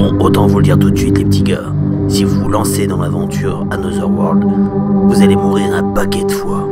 Bon, autant vous le dire tout de suite, les petits gars. Si vous vous lancez dans l'aventure Another World, vous allez mourir un paquet de fois.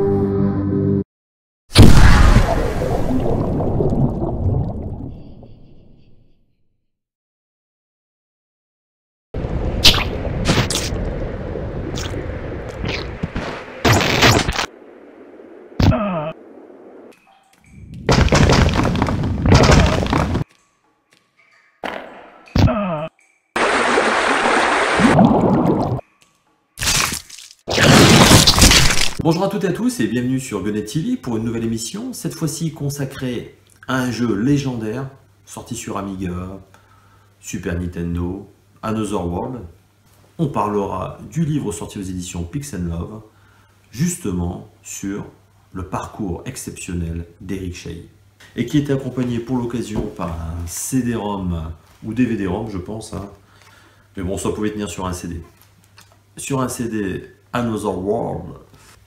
Bonjour à toutes et à tous et bienvenue sur Gunnet TV pour une nouvelle émission, cette fois-ci consacrée à un jeu légendaire sorti sur Amiga, Super Nintendo, Another World. On parlera du livre sorti aux éditions Pix Love, justement sur le parcours exceptionnel d'Eric Chahi et qui était accompagné pour l'occasion par un CD-ROM ou DVD-ROM, je pense. hein. Mais bon, ça pouvait tenir sur un CD. Sur un CD Another World,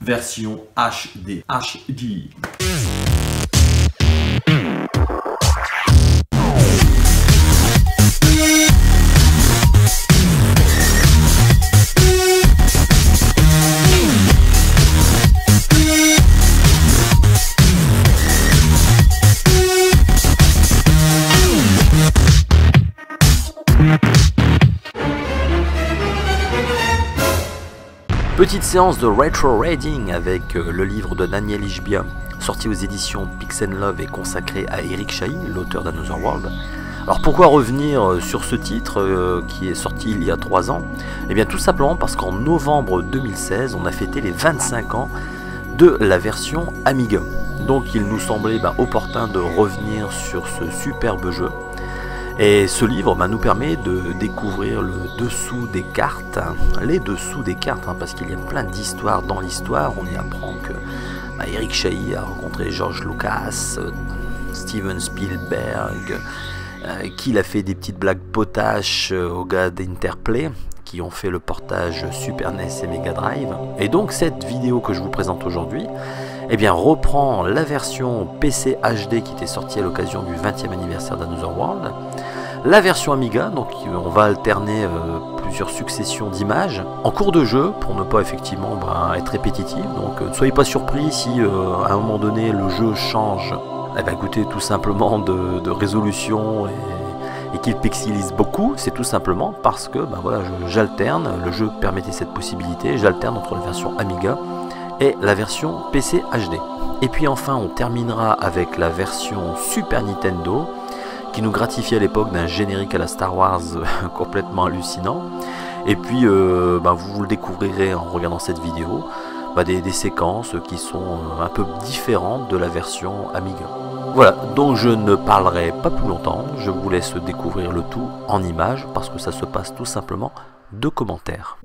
version HD. HD. Petite séance de retro reading avec euh, le livre de Daniel Ishbia, sorti aux éditions Pix Love et consacré à Eric Chahi, l'auteur d'Another World. Alors pourquoi revenir euh, sur ce titre euh, qui est sorti il y a 3 ans? Eh bien tout simplement parce qu'en novembre 2016, on a fêté les 25 ans de la version Amiga. Donc il nous semblait bah, opportun de revenir sur ce superbe jeu. Et ce livre bah, nous permet de découvrir le dessous des cartes, hein, les dessous des cartes, hein, parce qu'il y a plein d'histoires dans l'histoire. On y apprend que bah, Eric Chahi a rencontré George Lucas, euh, Steven Spielberg, euh, qu'il a fait des petites blagues potaches euh, aux gars d'Interplay qui ont fait le portage Super NES et Mega Drive. Et donc cette vidéo que je vous présente aujourd'hui eh bien, reprend la version PC HD qui était sortie à l'occasion du 20e anniversaire d'Another World, la version Amiga, donc on va alterner euh, plusieurs successions d'images en cours de jeu pour ne pas effectivement ben, être répétitif. Donc euh, ne soyez pas surpris si euh, à un moment donné le jeu change. Eh ben, écoutez, tout simplement de, de résolution et, et qu'il pixelise beaucoup, c'est tout simplement parce que ben, j'alterne, le jeu permettait cette possibilité, j'alterne entre la version Amiga et la version PC HD. Et puis enfin, on terminera avec la version Super Nintendo qui nous gratifiait à l'époque d'un générique à la Star Wars complètement hallucinant. Et puis, euh, ben, vous le découvrirez en regardant cette vidéo, des, des séquences qui sont euh, un peu différentes de la version Amiga. Voilà, donc je ne parlerai pas plus longtemps, je vous laisse découvrir le tout en images parce que ça se passe tout simplement de commentaires.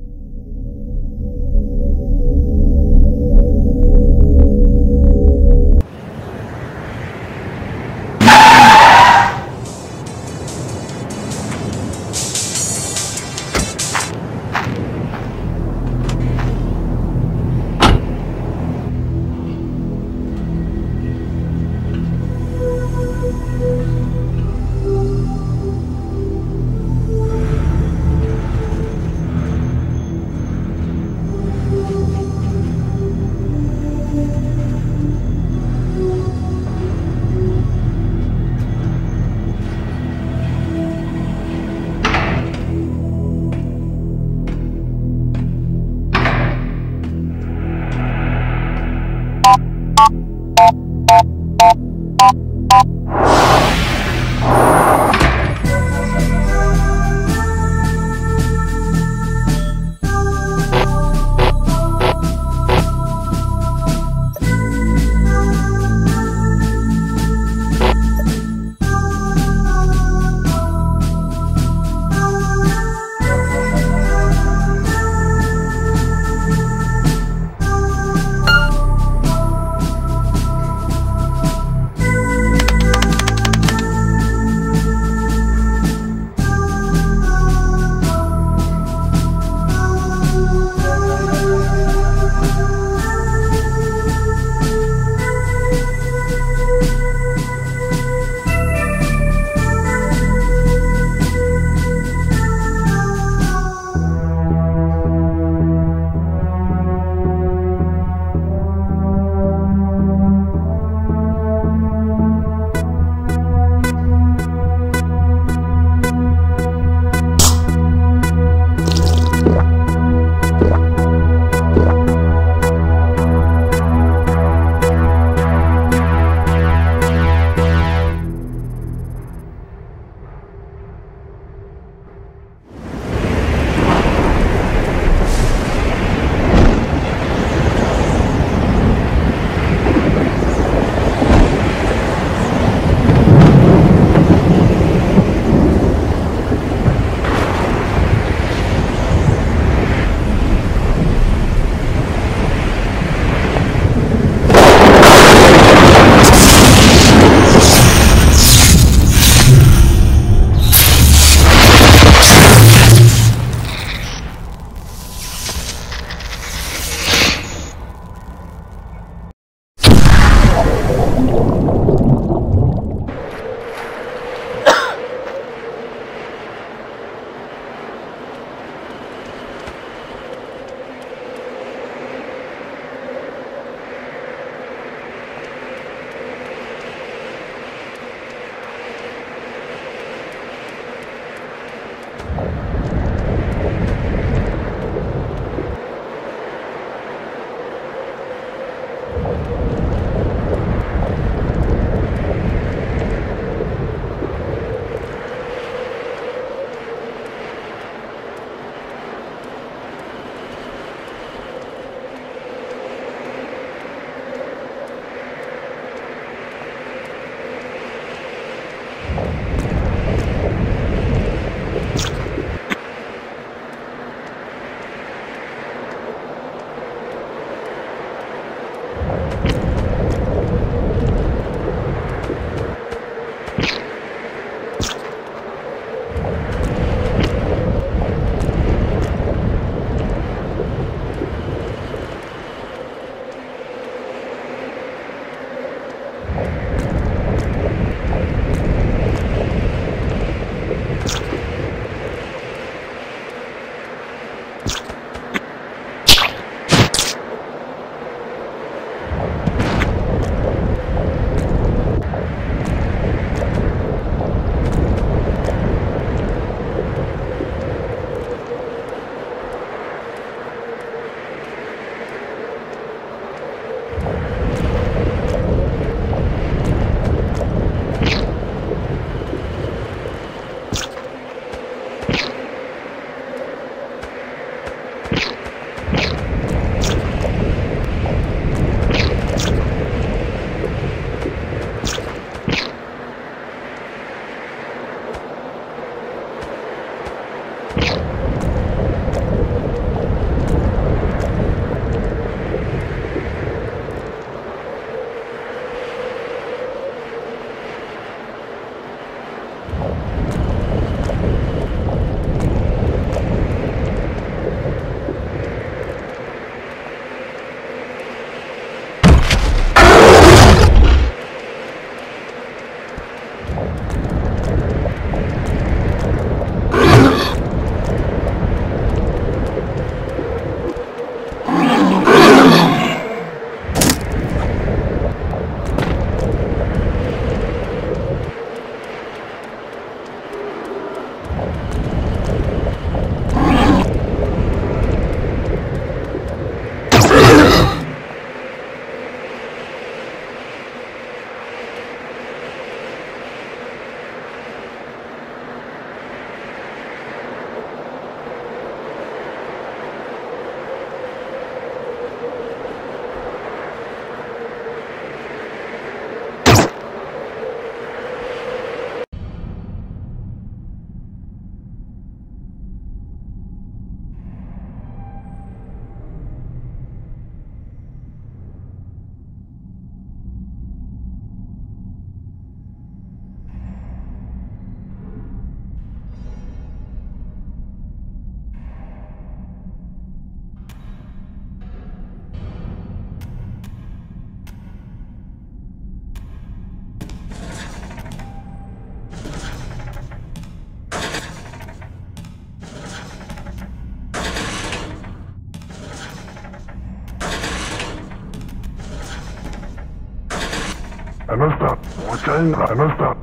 Anasta, Wakai, Anasta,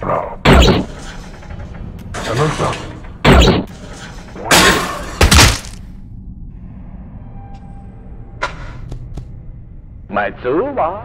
Ra, Anasta. Matsuwa.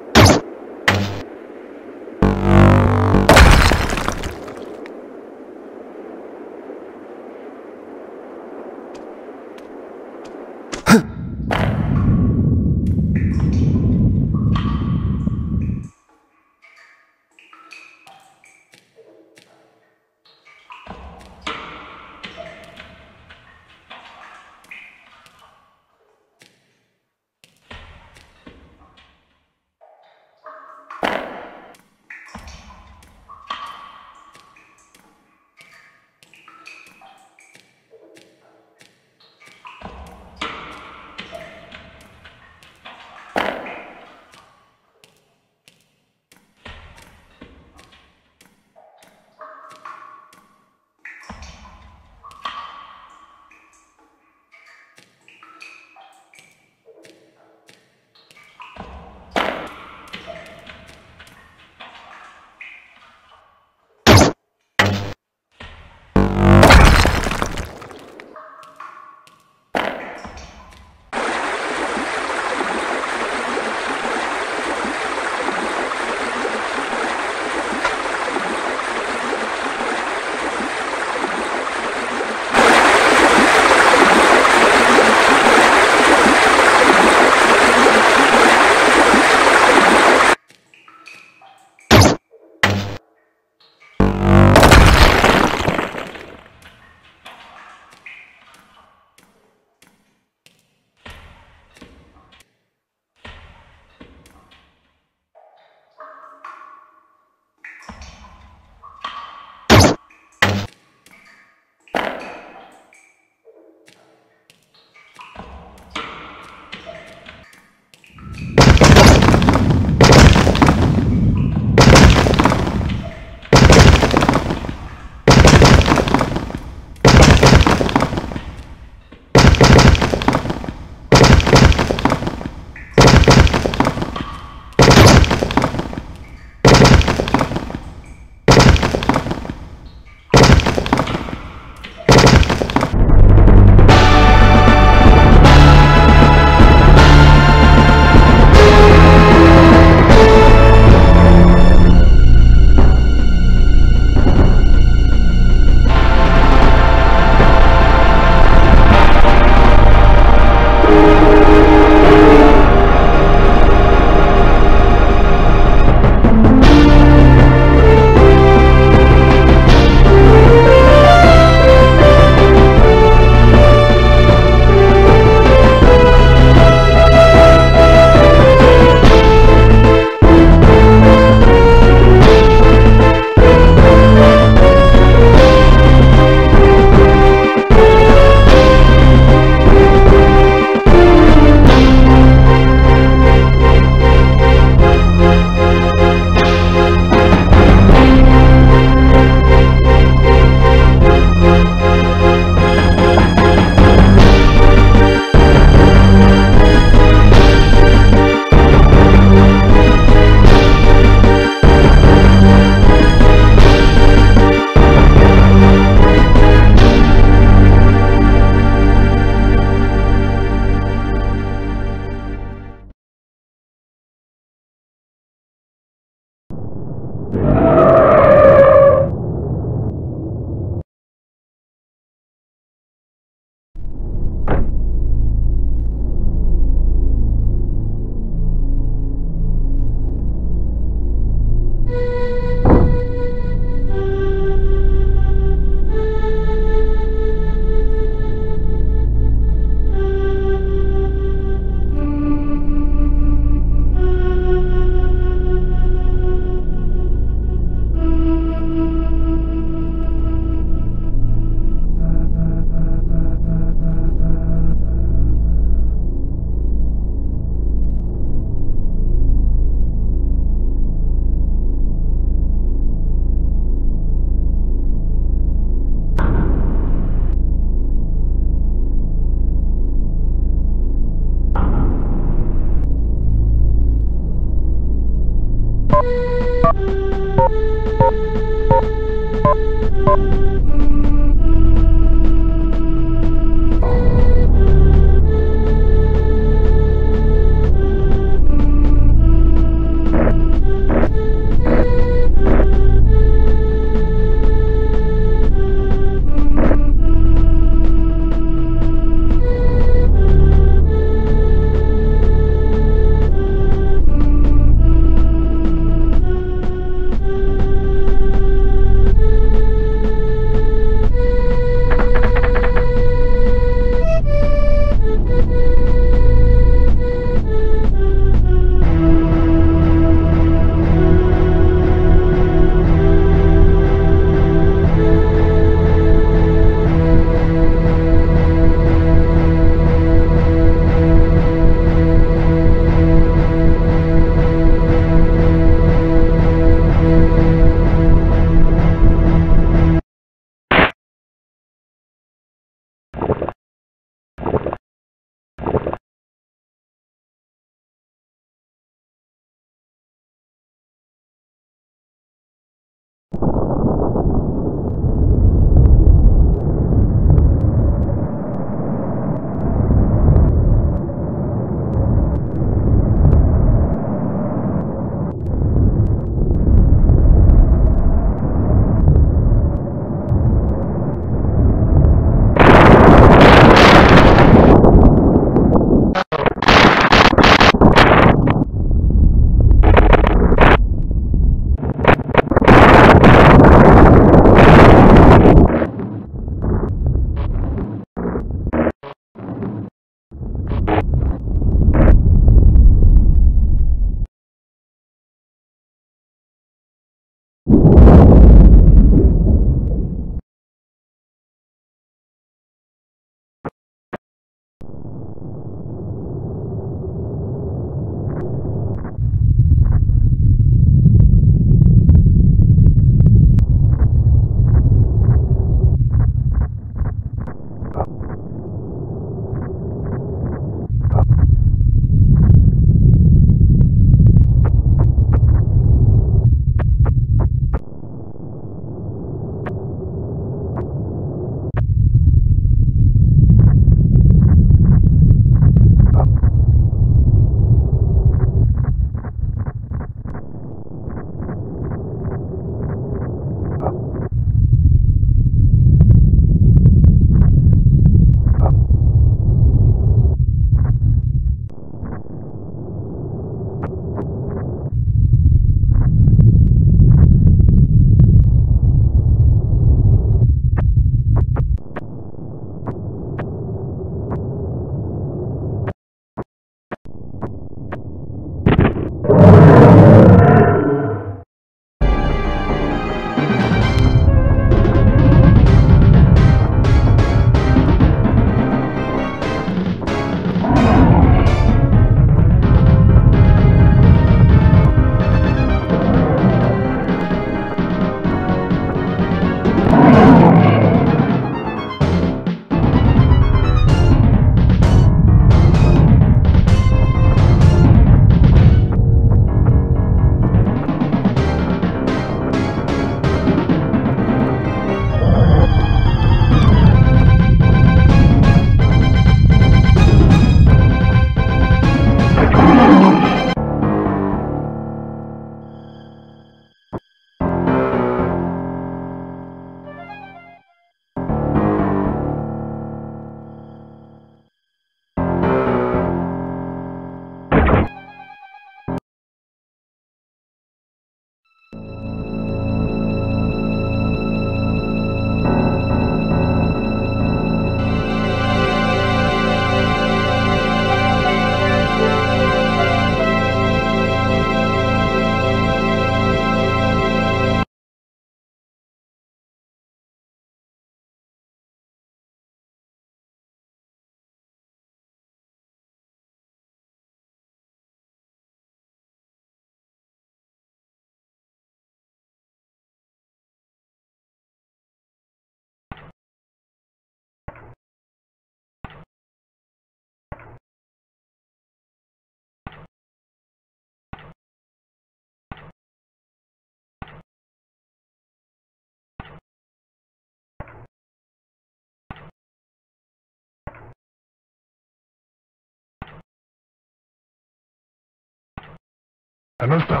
Anasta.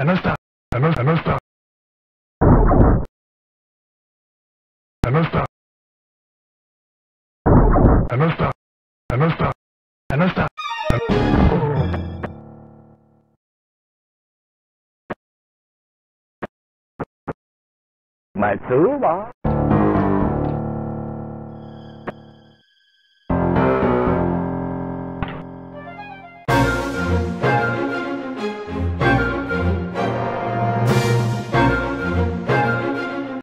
Anasta. Anasta. Anasta. Anasta. Anasta. Anasta. Anasta. Matsuba.